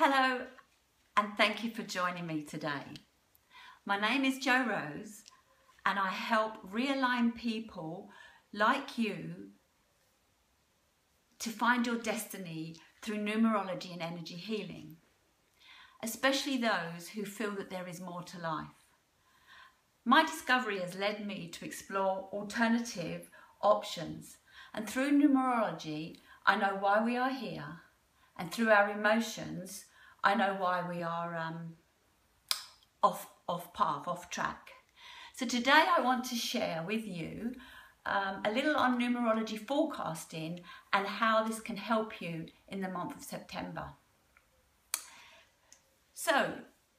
Hello, and thank you for joining me today. My name is Jo Rose, and I help realign people like you to find your destiny through numerology and energy healing, especially those who feel that there is more to life. My discovery has led me to explore alternative options, and through numerology, I know why we are here, and through our emotions, I know why we are um, off, off path, off track. So today I want to share with you um, a little on numerology forecasting and how this can help you in the month of September. So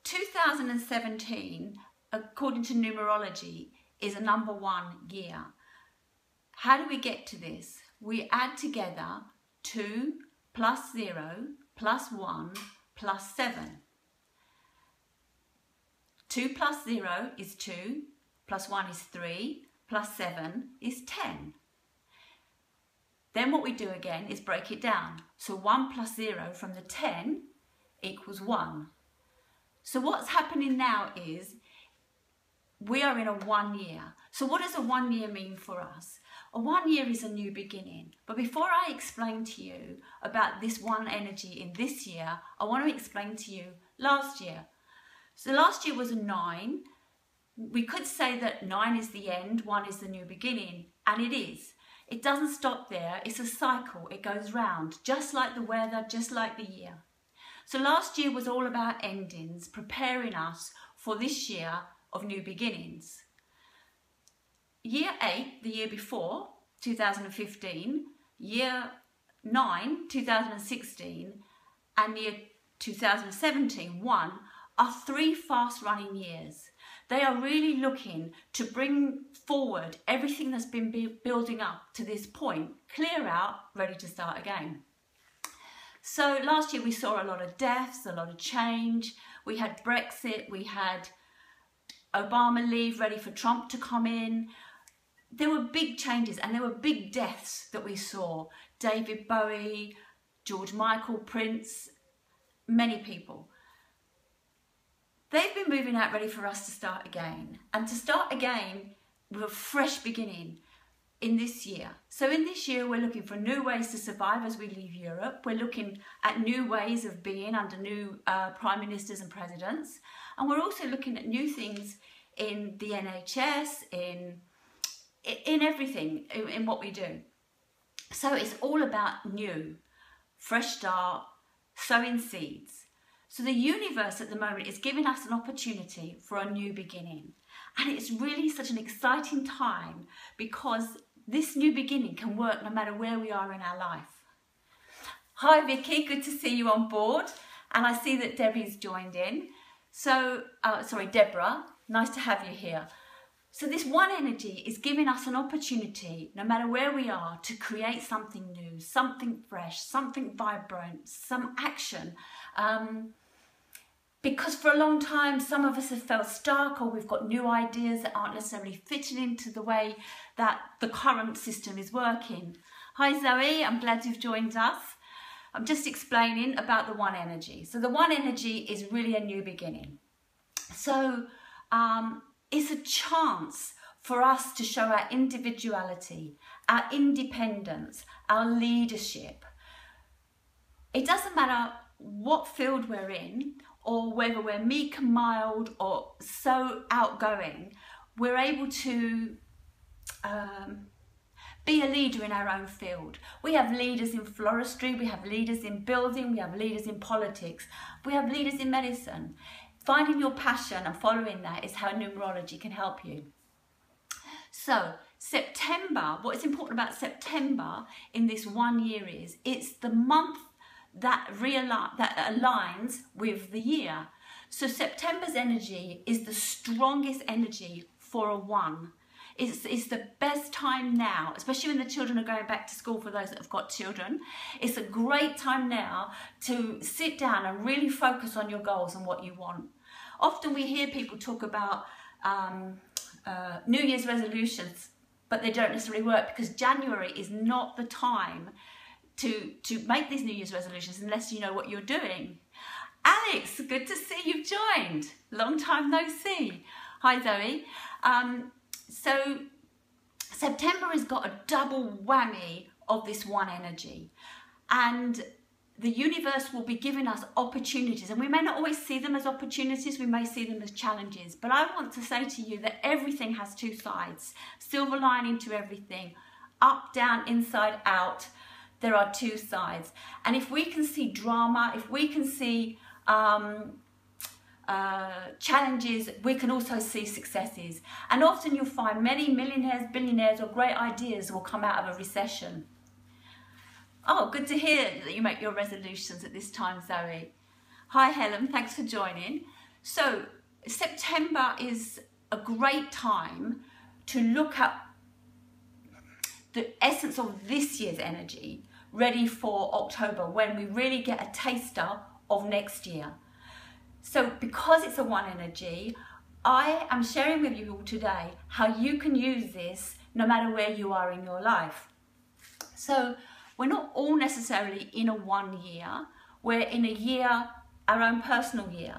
2017, according to numerology, is a number one year. How do we get to this? We add together 2 plus 0 plus 1 plus 7. 2 plus 0 is 2, plus 1 is 3, plus 7 is 10. Then what we do again is break it down. So 1 plus 0 from the 10 equals 1. So what's happening now is we are in a one year. So what does a one year mean for us? A one year is a new beginning. But before I explain to you about this one energy in this year, I want to explain to you last year. So last year was a nine. We could say that nine is the end, one is the new beginning, and it is. It doesn't stop there, it's a cycle, it goes round, just like the weather, just like the year. So last year was all about endings, preparing us for this year of new beginnings. Year 8, the year before, 2015, year 9, 2016, and year 2017, 1, are three fast running years. They are really looking to bring forward everything that's been building up to this point, clear out, ready to start again. So last year we saw a lot of deaths, a lot of change. We had Brexit, we had Obama leave, ready for Trump to come in. There were big changes and there were big deaths that we saw. David Bowie, George Michael, Prince, many people. They've been moving out ready for us to start again. And to start again with a fresh beginning in this year. So in this year, we're looking for new ways to survive as we leave Europe. We're looking at new ways of being under new uh, prime ministers and presidents. And we're also looking at new things in the NHS, in, in everything, in, what we do. So it's all about new, fresh start, sowing seeds. So the universe at the moment is giving us an opportunity for a new beginning. And it's really such an exciting time because this new beginning can work no matter where we are in our life. Hi Vicky, good to see you on board. And I see that Debbie's joined in. So, uh, sorry, Deborah, nice to have you here. So this one energy is giving us an opportunity, no matter where we are, to create something new, something fresh, something vibrant, some action. Um, because for a long time, some of us have felt stuck or we've got new ideas that aren't necessarily fitting into the way that the current system is working. Hi Zoe, I'm glad you've joined us. I'm just explaining about the one energy. So the one energy is really a new beginning. So um, it's a chance for us to show our individuality, our independence, our leadership. It doesn't matter what field we're in or whether we're meek and mild or so outgoing, we're able to um, be a leader in our own field. We have leaders in floristry, we have leaders in building, we have leaders in politics, we have leaders in medicine. Finding your passion and following that is how numerology can help you. So, September, what is important about September in this one year is it's the month that realign, that aligns with the year. So September's energy is the strongest energy for a one. It's, it's the best time now, especially when the children are going back to school for those that have got children. It's a great time now to sit down and really focus on your goals and what you want. Often we hear people talk about um, uh, New Year's resolutions, but they don't necessarily work because January is not the time to, to make these New Year's resolutions unless you know what you're doing. Alex, good to see you've joined. Long time no see. Hi Zoe. Um, so September has got a double whammy of this one energy. And the universe will be giving us opportunities. And we may not always see them as opportunities we may see them as challenges. But i want to say to you that everything has two sides. Silver lining to everything up down inside out there are two sides. And if we can see drama if we can see um, uh, challenges we can also see successes. And often you'll find many millionaires billionaires or great ideas will come out of a recession Oh, good to hear that you make your resolutions at this time, Zoe. Hi, Helen. Thanks for joining. So, September is a great time to look at the essence of this year's energy ready for October when we really get a taster of next year. So, because it's a one energy, I am sharing with you all today how you can use this no matter where you are in your life. So, we're not all necessarily in a one year, we're in a year, our own personal year.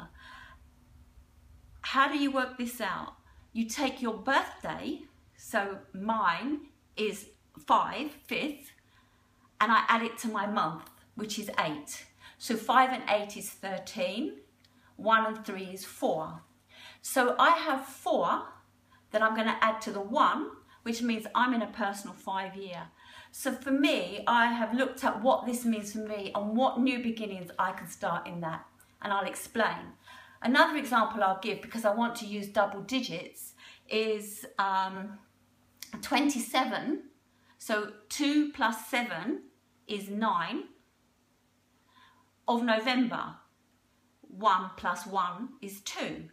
How do you work this out? You take your birthday, so mine is five, fifth, and I add it to my month, which is eight. So five and eight is 13, one and three is four. So I have four that I'm gonna add to the one, which means I'm in a personal five year. So for me, I have looked at what this means for me and what new beginnings I can start in that. And I'll explain. Another example I'll give, because I want to use double digits, is um, 27. So 2 plus 7 is 9 of November. 1 plus 1 is 2.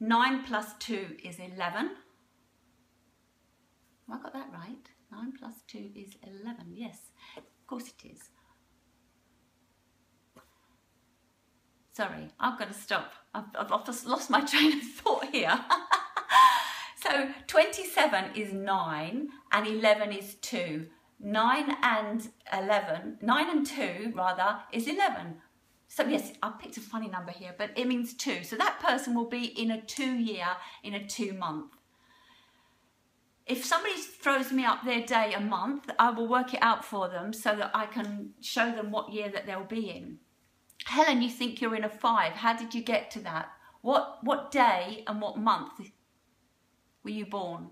9 plus 2 is 11. Have I got that right? 9 plus 2 is 11. Yes, of course it is. Sorry, I've got to stop. I've, I've lost my train of thought here. so 27 is 9 and 11 is 2. 9 and 11, 9 and 2 rather, is 11. So yes, I picked a funny number here, but it means 2. So that person will be in a 2 year, in a 2 month if somebody throws me up their day a month, I will work it out for them so that I can show them what year that they'll be in. Helen, you think you're in a five. How did you get to that? What, what day and what month were you born?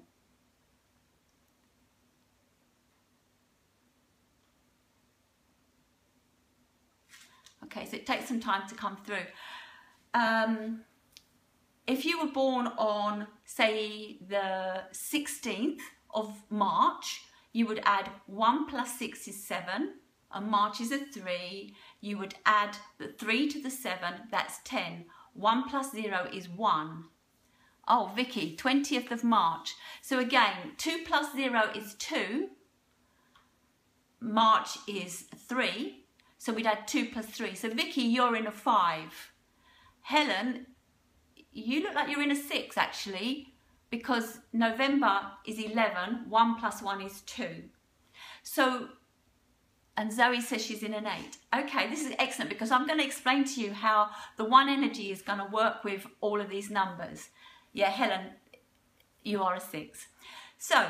Okay, so it takes some time to come through. Um, if you were born on, say, the 16th of March, you would add 1 plus 6 is 7, and March is a 3. You would add the 3 to the 7, that's 10. 1 plus 0 is 1. Oh, Vicky, 20th of March. So again, 2 plus 0 is 2. March is 3. So we'd add 2 plus 3. So Vicky, you're in a 5. Helen, you look like you're in a six actually, because November is 11, one plus one is two. So, and Zoe says she's in an eight. Okay, this is excellent because I'm going to explain to you how the one energy is going to work with all of these numbers. Yeah, Helen, you are a six. So,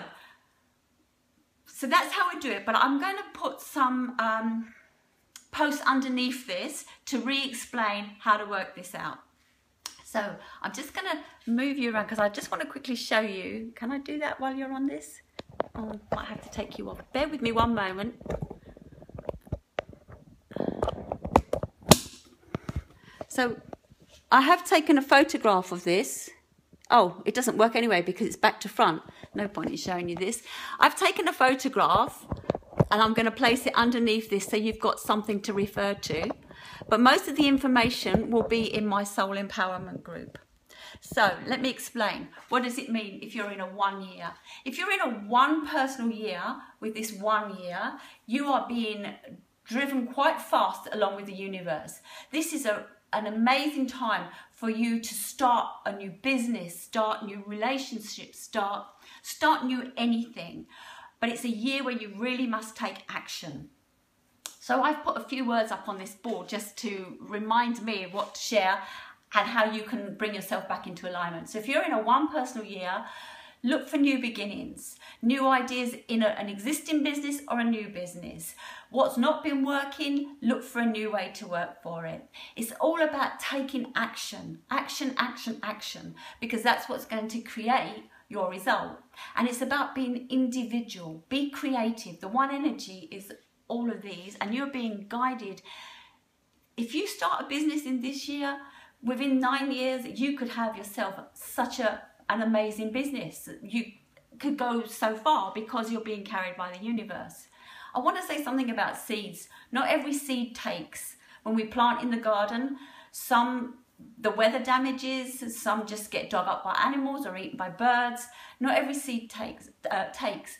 so that's how we do it, but I'm going to put some um, posts underneath this to re-explain how to work this out. So I'm just going to move you around because I just want to quickly show you. Can I do that while you're on this? Oh, I might have to take you off. Bear with me one moment. So I have taken a photograph of this. Oh, it doesn't work anyway because it's back to front. No point in showing you this. I've taken a photograph and I'm going to place it underneath this so you've got something to refer to. But most of the information will be in my soul empowerment group. So let me explain. What does it mean if you're in a one year? If you're in a one personal year with this one year, you are being driven quite fast along with the universe. This is a, an amazing time for you to start a new business, start new relationships, start, start new anything. But it's a year where you really must take action. So I've put a few words up on this board just to remind me of what to share and how you can bring yourself back into alignment. So if you're in a one personal year, look for new beginnings, new ideas in a, an existing business or a new business. What's not been working, look for a new way to work for it. It's all about taking action, action, action, action, because that's what's going to create your result. And it's about being individual, be creative. The one energy is all of these, and you're being guided. If you start a business in this year, within nine years, you could have yourself such a, an amazing business. You could go so far because you're being carried by the universe. I want to say something about seeds. Not every seed takes. When we plant in the garden, some the weather damages, some just get dug up by animals or eaten by birds. Not every seed takes. Uh, takes.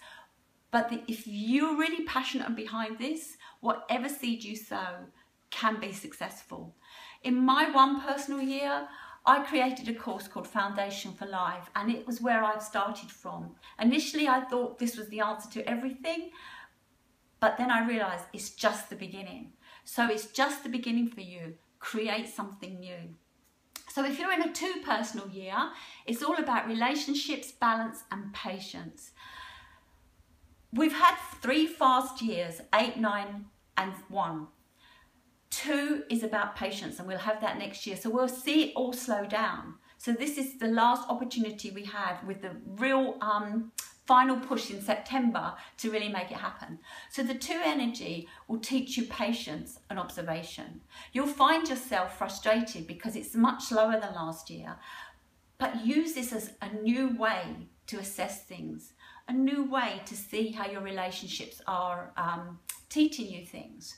But the, if you're really passionate and behind this, whatever seed you sow can be successful. In my one personal year, I created a course called Foundation for Life, and it was where I started from. Initially, I thought this was the answer to everything, but then I realized it's just the beginning. So it's just the beginning for you. Create something new. So if you're in a two personal year, it's all about relationships, balance, and patience. We've had three fast years, eight, nine, and one. Two is about patience, and we'll have that next year. So we'll see it all slow down. So this is the last opportunity we have with the real um, final push in September to really make it happen. So the two energy will teach you patience and observation. You'll find yourself frustrated because it's much slower than last year, but use this as a new way to assess things, a new way to see how your relationships are um, teaching you things.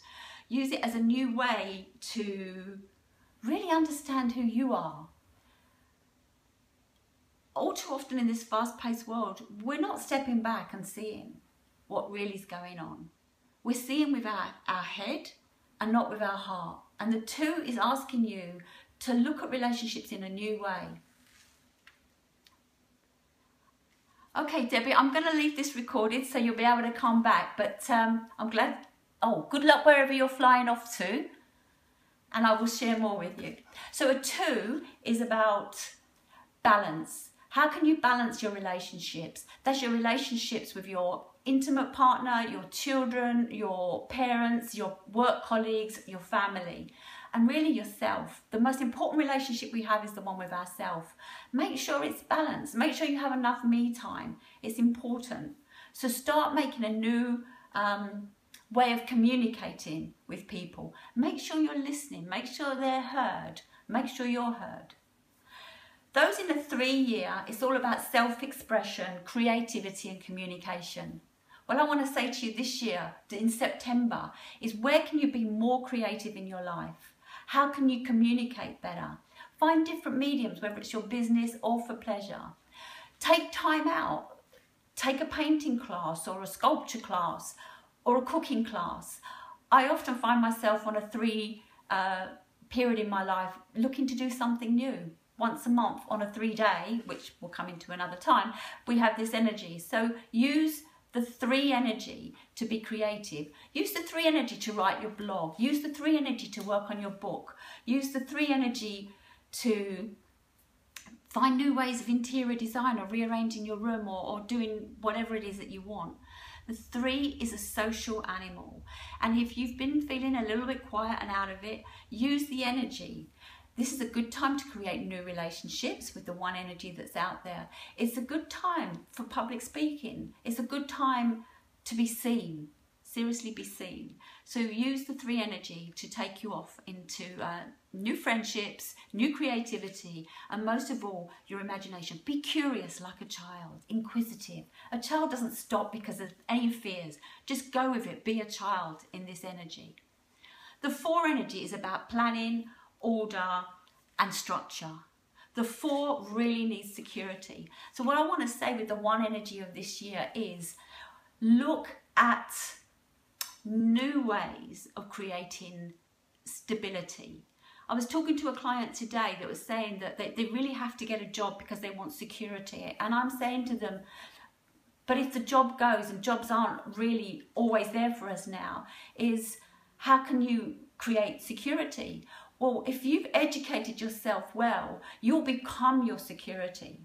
Use it as a new way to really understand who you are all too often in this fast paced world, we're not stepping back and seeing what really is going on. We're seeing with our, our head and not with our heart. And the two is asking you to look at relationships in a new way. Okay, Debbie, I'm going to leave this recorded so you'll be able to come back. But um, I'm glad. Oh, good luck wherever you're flying off to. And I will share more with you. So, a two is about balance how can you balance your relationships? That's your relationships with your intimate partner, your children, your parents, your work colleagues, your family, and really yourself. The most important relationship we have is the one with ourselves. Make sure it's balanced. Make sure you have enough me time. It's important. So start making a new um, way of communicating with people. Make sure you're listening. Make sure they're heard. Make sure you're heard. Those in the three year, it's all about self expression, creativity, and communication. What I want to say to you this year, in September, is where can you be more creative in your life? How can you communicate better? Find different mediums, whether it's your business or for pleasure. Take time out. Take a painting class or a sculpture class or a cooking class. I often find myself on a three uh, period in my life looking to do something new once a month on a three day, which will come into another time, we have this energy. So use the three energy to be creative. Use the three energy to write your blog. Use the three energy to work on your book. Use the three energy to find new ways of interior design or rearranging your room or, or doing whatever it is that you want. The three is a social animal. And if you've been feeling a little bit quiet and out of it, use the energy this is a good time to create new relationships with the one energy that's out there. It's a good time for public speaking. It's a good time to be seen, seriously be seen. So use the three energy to take you off into uh, new friendships, new creativity, and most of all, your imagination. Be curious like a child, inquisitive. A child doesn't stop because of any fears. Just go with it. Be a child in this energy. The four energy is about planning, order, and structure. The four really needs security. So what I want to say with the one energy of this year is look at new ways of creating stability. I was talking to a client today that was saying that they, they really have to get a job because they want security. And I'm saying to them, but if the job goes and jobs aren't really always there for us now, is how can you create security? Well, if you've educated yourself well, you'll become your security.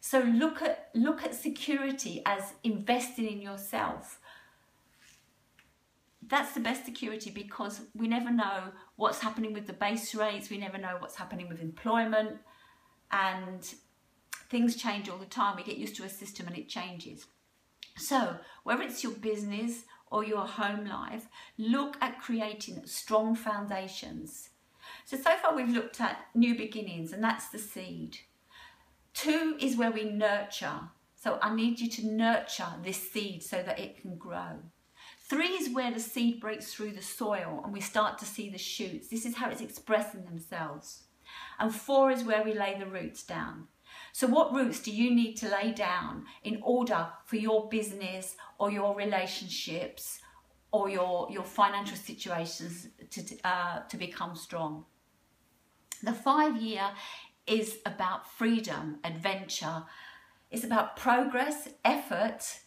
So look at look at security as investing in yourself. That's the best security because we never know what's happening with the base rates, we never know what's happening with employment, and things change all the time. We get used to a system and it changes. So, whether it's your business or your home life, look at creating strong foundations. So, so far we've looked at new beginnings, and that's the seed. Two is where we nurture. So, I need you to nurture this seed so that it can grow. Three is where the seed breaks through the soil and we start to see the shoots. This is how it's expressing themselves. And four is where we lay the roots down. So, what roots do you need to lay down in order for your business or your relationships or your, your financial situations to, uh, to become strong? The five year is about freedom, adventure, it's about progress, effort,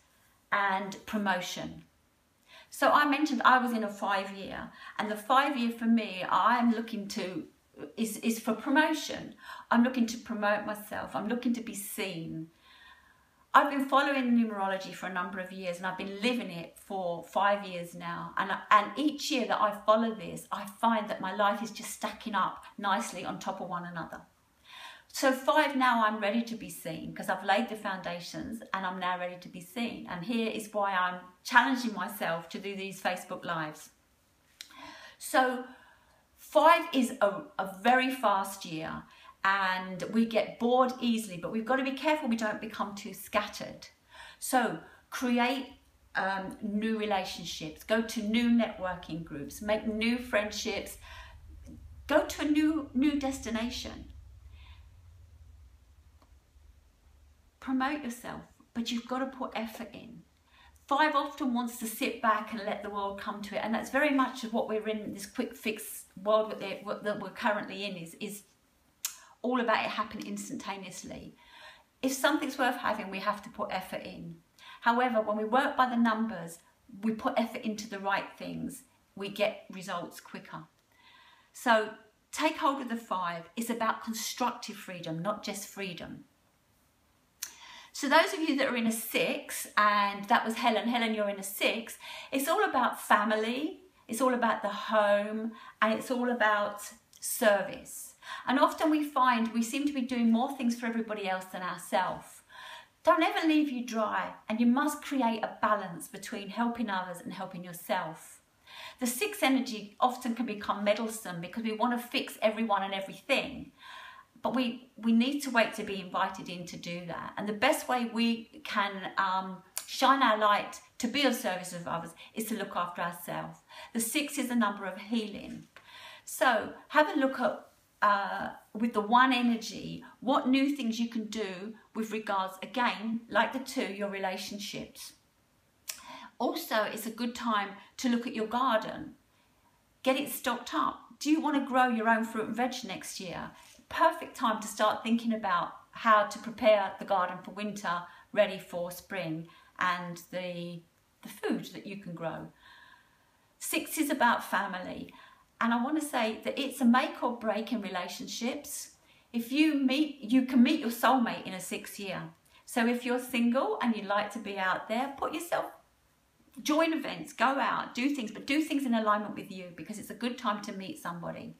and promotion. So I mentioned I was in a five year, and the five year for me, I'm looking to is, is for promotion. I'm looking to promote myself. I'm looking to be seen. I've been following numerology for a number of years and I've been living it for five years now. And, and each year that I follow this, I find that my life is just stacking up nicely on top of one another. So, five now I'm ready to be seen because I've laid the foundations and I'm now ready to be seen. And here is why I'm challenging myself to do these Facebook Lives. So, Five is a, a very fast year and we get bored easily, but we've got to be careful we don't become too scattered. So create um, new relationships, go to new networking groups, make new friendships, go to a new new destination. Promote yourself, but you've got to put effort in. Five often wants to sit back and let the world come to it, and that's very much what we're in this quick fix world that we're currently in is is all about it happening instantaneously. If something's worth having, we have to put effort in. However, when we work by the numbers, we put effort into the right things, we get results quicker. So take hold of the five. It's about constructive freedom, not just freedom. So those of you that are in a six, and that was Helen, Helen, you're in a six, it's all about family, it's all about the home, and it's all about service. And often we find we seem to be doing more things for everybody else than ourselves. Don't ever leave you dry, and you must create a balance between helping others and helping yourself. The six energy often can become meddlesome because we want to fix everyone and everything but we we need to wait to be invited in to do that and the best way we can um, shine our light to be of service of others is to look after ourselves the six is the number of healing so have a look at uh, with the one energy what new things you can do with regards again like the two your relationships also it's a good time to look at your garden get it stocked up do you want to grow your own fruit and veg next year perfect time to start thinking about how to prepare the garden for winter, ready for spring, and the, the food that you can grow. Six is about family. And I want to say that it's a make or break in relationships. If you meet, you can meet your soulmate in a six year. So if you're single and you'd like to be out there, put yourself, join events, go out, do things, but do things in alignment with you because it's a good time to meet somebody.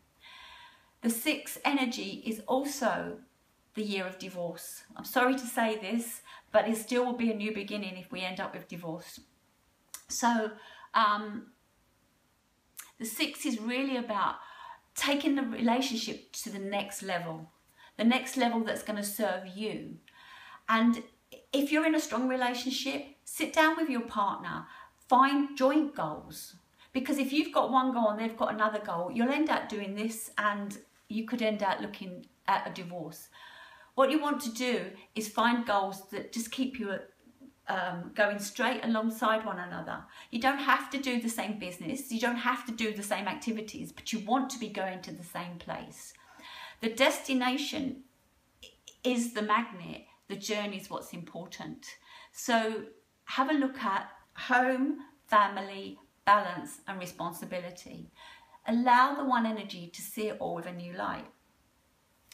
The sixth energy is also the year of divorce. I'm sorry to say this, but it still will be a new beginning if we end up with divorce. So, um, the six is really about taking the relationship to the next level, the next level that's going to serve you. And if you're in a strong relationship, sit down with your partner, find joint goals. Because if you've got one goal and they've got another goal, you'll end up doing this and you could end up looking at a divorce. What you want to do is find goals that just keep you um, going straight alongside one another. You don't have to do the same business, you don't have to do the same activities, but you want to be going to the same place. The destination is the magnet, the journey is what's important. So have a look at home, family, balance, and responsibility. Allow the one energy to see it all with a new light.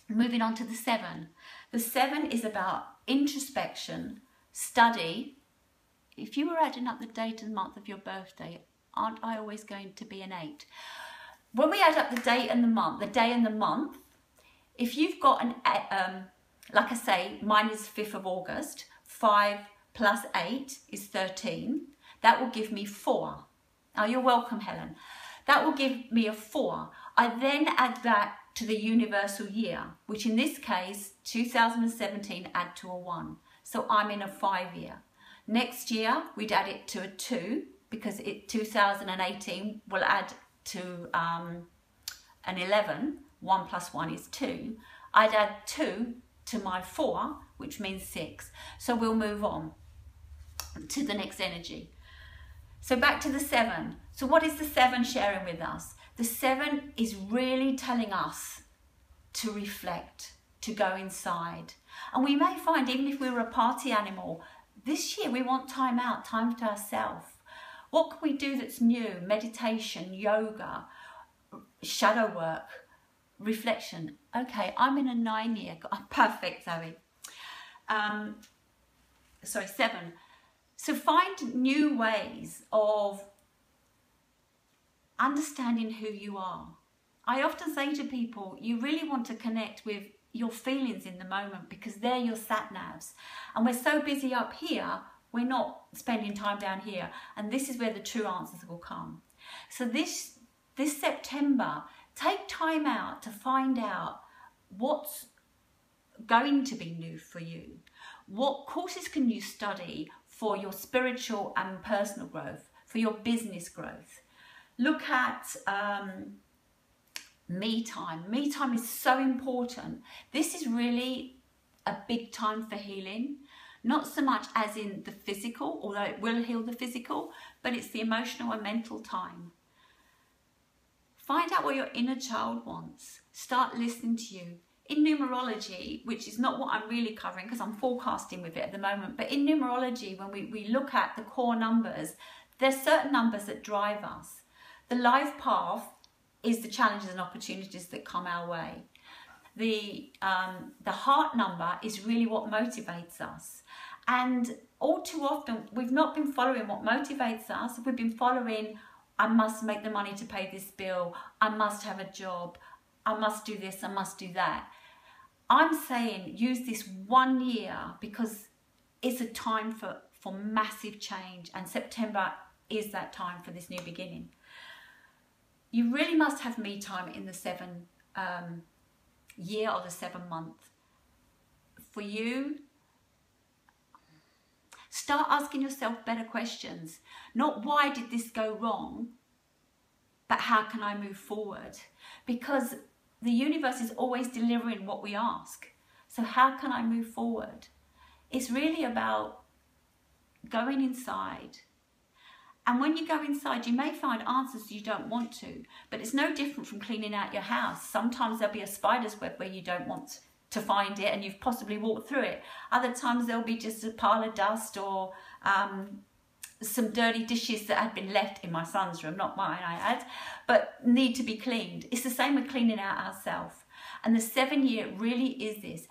Moving on to the seven. The seven is about introspection, study. If you were adding up the date and month of your birthday, aren't I always going to be an eight? When we add up the date and the month, the day and the month, if you've got an, um, like I say, mine is 5th of August, 5 plus 8 is 13. That will give me 4. Now you're welcome, Helen. That will give me a 4. I then add that to the universal year, which in this case, 2017 add to a 1. So I'm in a 5 year. Next year, we'd add it to a 2 because it 2018 will add to um, an 11. 1 plus 1 is 2. I'd add 2 to my 4, which means 6. So we'll move on to the next energy. So back to the 7. So what is the 7 sharing with us? The 7 is really telling us to reflect, to go inside. And we may find, even if we were a party animal, this year we want time out, time to ourselves. What can we do that's new? Meditation, yoga, shadow work, reflection. Okay, I'm in a nine year, perfect, Zoe. Um, sorry, seven. So find new ways of understanding who you are. I often say to people, you really want to connect with your feelings in the moment because they're your sat navs. And we're so busy up here, we're not spending time down here. And this is where the true answers will come. So this, this September, take time out to find out what's going to be new for you. What courses can you study for your spiritual and personal growth, for your business growth? Look at um, me time. Me time is so important. This is really a big time for healing. Not so much as in the physical, although it will heal the physical, but it's the emotional and mental time. Find out what your inner child wants. Start listening to you. In numerology, which is not what I'm really covering because I'm forecasting with it at the moment, but in numerology, when we, we look at the core numbers, there's certain numbers that drive us. The life path is the challenges and opportunities that come our way. The, um, the heart number is really what motivates us. And all too often, we've not been following what motivates us. We've been following, I must make the money to pay this bill. I must have a job. I must do this. I must do that. I'm saying use this one year because it's a time for, for massive change. And September is that time for this new beginning you really must have me time in the seven um, year or the seven month. For you, start asking yourself better questions. Not why did this go wrong, but how can I move forward? Because the universe is always delivering what we ask. So how can I move forward? It's really about going inside, and when you go inside, you may find answers you don't want to, but it's no different from cleaning out your house. Sometimes there'll be a spider's web where you don't want to find it and you've possibly walked through it. Other times there'll be just a pile of dust or um, some dirty dishes that had been left in my son's room, not mine, I had, but need to be cleaned. It's the same with cleaning out ourselves. And the seven year really is this.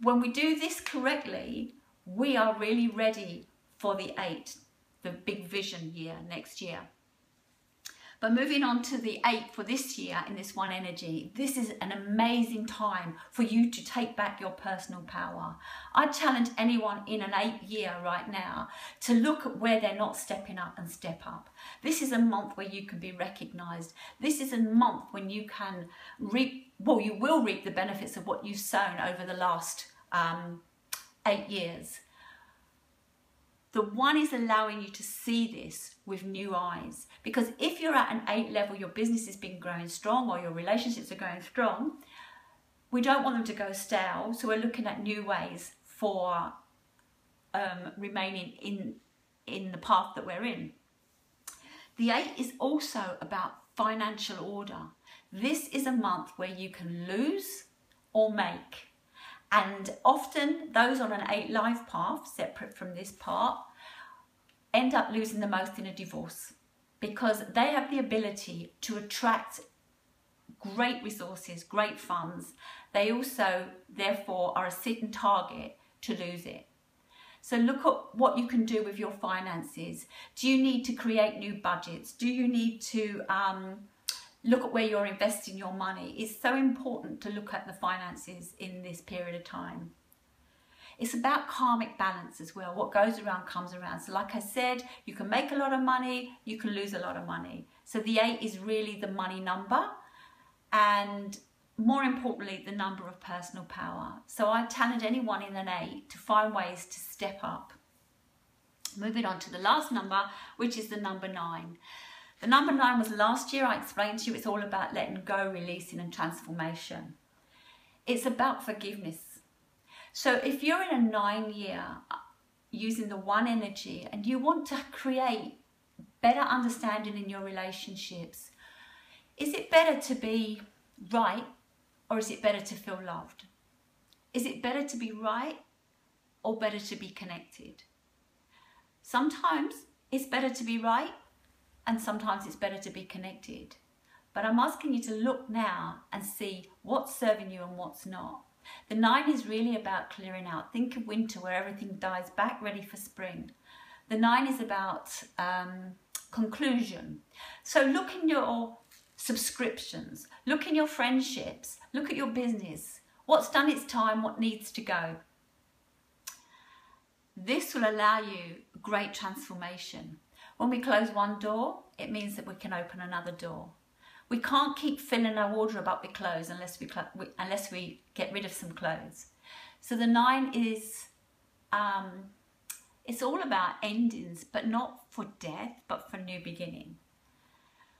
When we do this correctly, we are really ready for the eight the big vision year next year. But moving on to the eight for this year in this one energy, this is an amazing time for you to take back your personal power. I challenge anyone in an eight year right now to look at where they're not stepping up and step up. This is a month where you can be recognized. This is a month when you can reap, well, you will reap the benefits of what you've sown over the last um, eight years. The one is allowing you to see this with new eyes. Because if you're at an eight level, your business has been growing strong or your relationships are going strong, we don't want them to go stale. So we're looking at new ways for um, remaining in, in the path that we're in. The eight is also about financial order. This is a month where you can lose or make. And often those on an eight life path, separate from this part, end up losing the most in a divorce. because they have the ability to attract great resources, great funds. They also, therefore, are a sitting target to lose it. So look at what you can do with your finances. Do you need to create new budgets? Do you need to um, look at where you're investing your money? It's so important to look at the finances in this period of time. It's about karmic balance as well. What goes around comes around. So like I said, you can make a lot of money, you can lose a lot of money. So the eight is really the money number and more importantly, the number of personal power. So I challenge anyone in an eight to find ways to step up. Moving on to the last number, which is the number nine. The number nine was last year, I explained to you, it's all about letting go, releasing and transformation. It's about forgiveness. So if you're in a nine year uh, using the one energy and you want to create better understanding in your relationships, is it better to be right or is it better to feel loved? Is it better to be right or better to be connected? Sometimes it's better to be right and sometimes it's better to be connected. But I'm asking you to look now and see what's serving you and what's not. The nine is really about clearing out. Think of winter where everything dies back, ready for spring. The nine is about um, conclusion. So look in your subscriptions, look in your friendships, look at your business. What's done its time, what needs to go. This will allow you great transformation. When we close one door, it means that we can open another door. We can't keep filling our wardrobe up with clothes unless we, unless we get rid of some clothes. So the nine is, um, it's all about endings, but not for death, but for new beginning.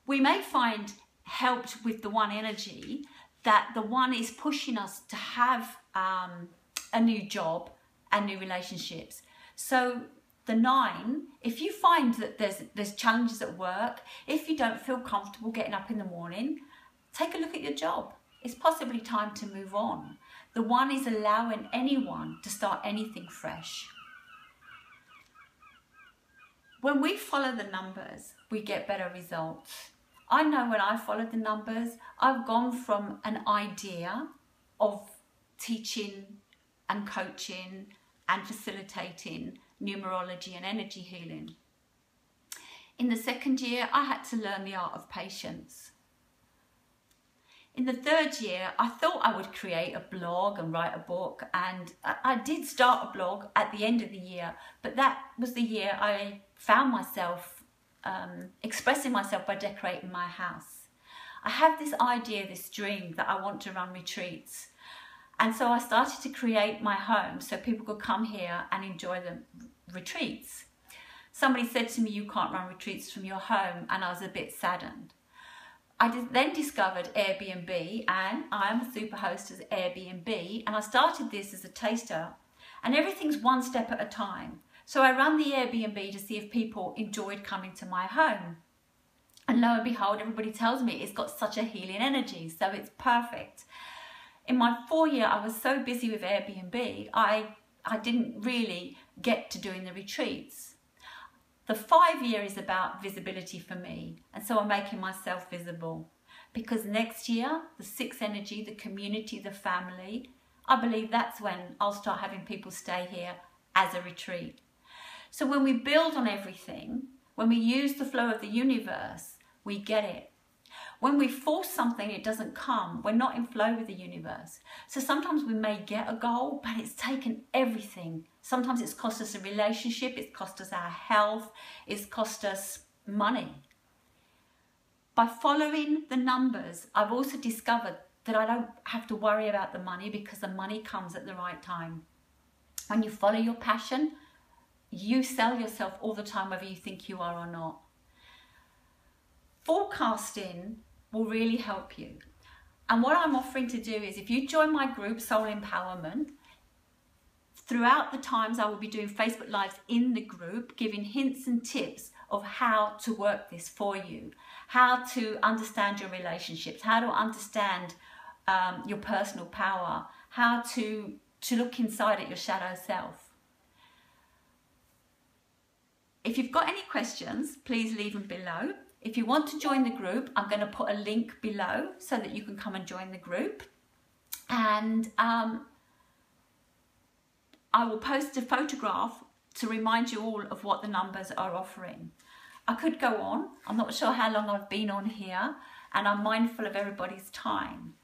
We may find helped with the one energy that the one is pushing us to have um, a new job and new relationships. So the nine, if you find that there's there's challenges at work, if you don't feel comfortable getting up in the morning, take a look at your job. It's possibly time to move on. The one is allowing anyone to start anything fresh. When we follow the numbers, we get better results. I know when I followed the numbers, I've gone from an idea of teaching and coaching and facilitating numerology and energy healing. In the second year, I had to learn the art of patience. In the third year, I thought I would create a blog and write a book, and I did start a blog at the end of the year, but that was the year I found myself um, expressing myself by decorating my house. I have this idea, this dream that I want to run retreats. And so I started to create my home so people could come here and enjoy the retreats. Somebody said to me, you can't run retreats from your home, and I was a bit saddened. I then discovered Airbnb and I am a super host as Airbnb and I started this as a taster and everything's one step at a time. So I ran the Airbnb to see if people enjoyed coming to my home. And lo and behold, everybody tells me it's got such a healing energy, so it's perfect. In my four year, I was so busy with Airbnb, I, I didn't really get to doing the retreats. The five year is about visibility for me, and so I'm making myself visible. Because next year, the six energy, the community, the family, I believe that's when I'll start having people stay here as a retreat. So when we build on everything, when we use the flow of the universe, we get it. When we force something, it doesn't come. We're not in flow with the universe. So sometimes we may get a goal, but it's taken everything. Sometimes it's cost us a relationship, it's cost us our health, it's cost us money. By following the numbers, I've also discovered that I don't have to worry about the money because the money comes at the right time. When you follow your passion, you sell yourself all the time, whether you think you are or not. Forecasting will really help you. And what I'm offering to do is if you join my group, Soul Empowerment, throughout the times I will be doing Facebook Lives in the group, giving hints and tips of how to work this for you, how to understand your relationships, how to understand um, your personal power, how to, to look inside at your shadow self. If you've got any questions, please leave them below. If you want to join the group, I'm going to put a link below so that you can come and join the group. And um, I will post a photograph to remind you all of what the numbers are offering. I could go on. I'm not sure how long I've been on here and I'm mindful of everybody's time.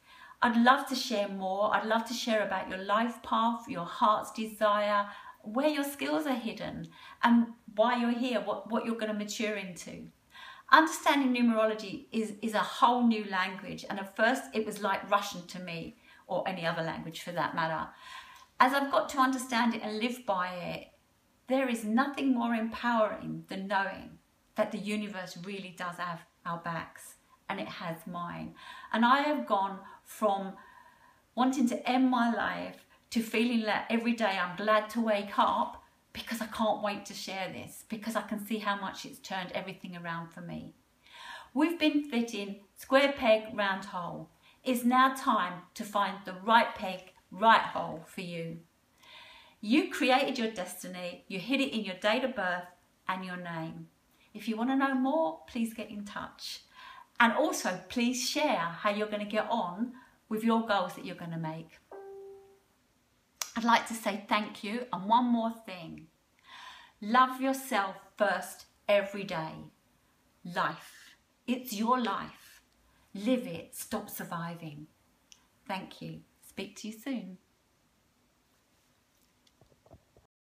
I'd love to share more. I'd love to share about your life path, your heart's desire, where your skills are hidden and why you're here, what, what you're going to mature into. Understanding numerology is, is a whole new language and at first it was like Russian to me or any other language for that matter. As I've got to understand it and live by it, there is nothing more empowering than knowing that the universe really does have our backs and it has mine. And I have gone from wanting to end my life to feeling that every day I'm glad to wake up because I can't wait to share this, because I can see how much it's turned everything around for me. We've been fitting square peg, round hole. It's now time to find the right peg, right hole for you. You created your destiny, you hid it in your date of birth and your name. If you want to know more, please get in touch. And also, please share how you're going to get on with your goals that you're going to make. I'd like to say thank you and one more thing. Love yourself first every day. Life. It's your life. Live it. Stop surviving. Thank you. Speak to you soon.